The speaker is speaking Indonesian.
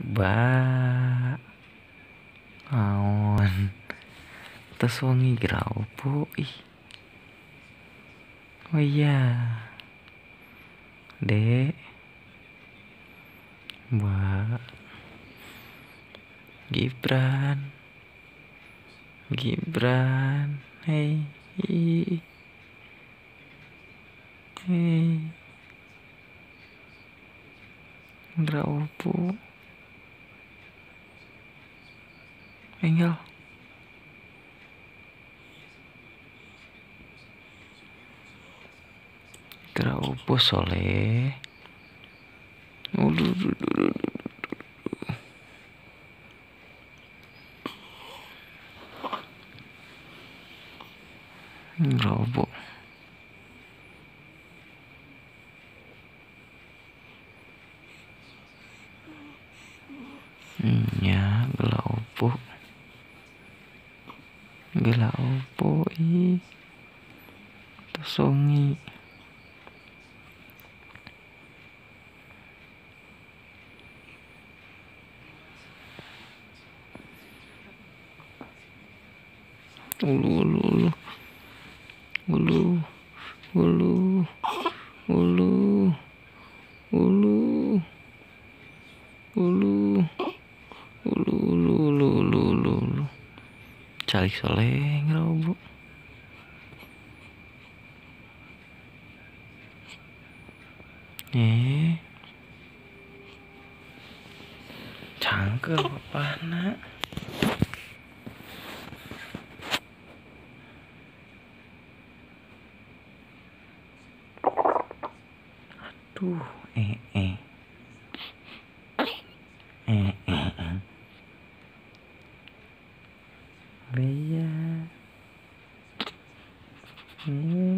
Ba Aon. Terus wangi graupo ih. Oh iya. Dek. Ba Gibran. Gibran. Hei. Hei. Graupo Engel Graupo soleh Uduh Graupo Nya gela Gela opo ih Tosongi Ulu ulu ulu Ulu. Ulu Ulu Ulu Ulu Ulu ulu ulu ulu ulu ulu Calik soleh ngerobo Eh. Cangkel papana Aduh eh eh eh eh. Eh Beya Eh